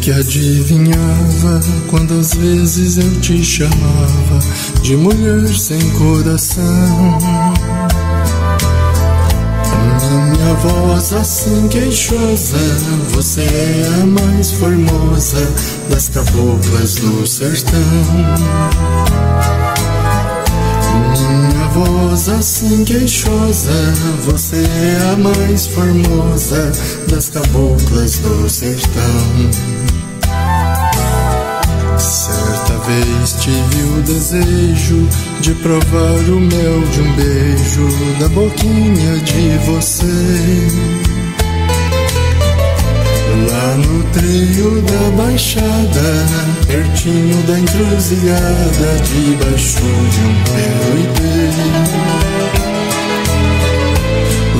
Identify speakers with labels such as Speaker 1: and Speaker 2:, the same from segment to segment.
Speaker 1: que adivinhava quando às vezes eu te chamava de mulher sem coração. Minha voz assim queixosa, você é a mais formosa das caboclas do sertão. Voz assim queixosa, você é a mais formosa das caboclas do sertão. Certa vez tive o desejo de provar o mel de um beijo da boquinha de você. Lá no trio da baixada, pertinho da encruzilhada, debaixo de um pé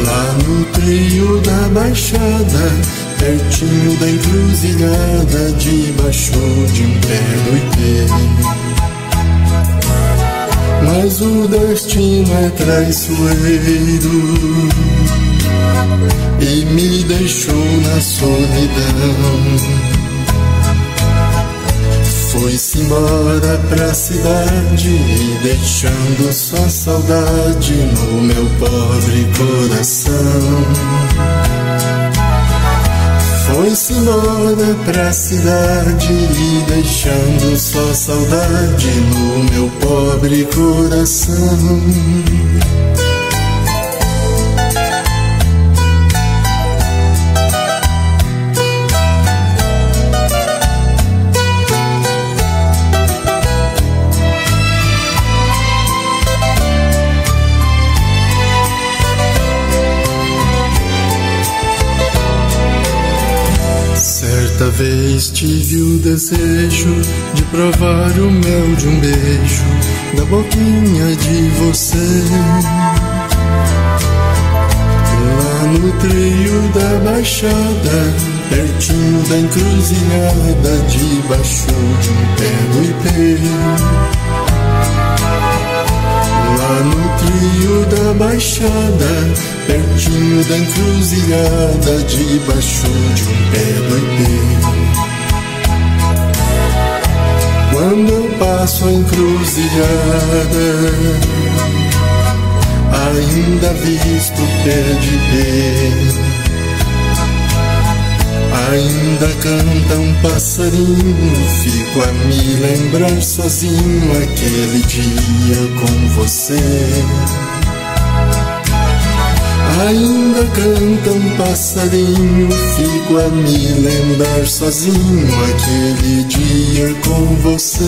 Speaker 1: Lá no trio da baixada, pertinho da encruzilhada, debaixo de um pé do ipê. Mas o destino é traiçoeiro e me deixou na solidão. Foi-se embora pra cidade, deixando só saudade no meu pobre coração. Foi-se embora pra cidade, deixando só saudade no meu pobre coração. Certa vez tive o desejo de provar o mel de um beijo da boquinha de você. Lá no trio da baixada, pertinho da encruzilhada, debaixo de um pé do ipê. Lá no trio da baixada, pertinho da encruzilhada, debaixo de um pé do ipê. Quando eu passo a encruzilhada, ainda visto o pé de pé. Ainda canta um passarinho, fico a me lembrar sozinho aquele dia com você. Ainda canta um passarinho, fico a me lembrar sozinho aquele dia com você.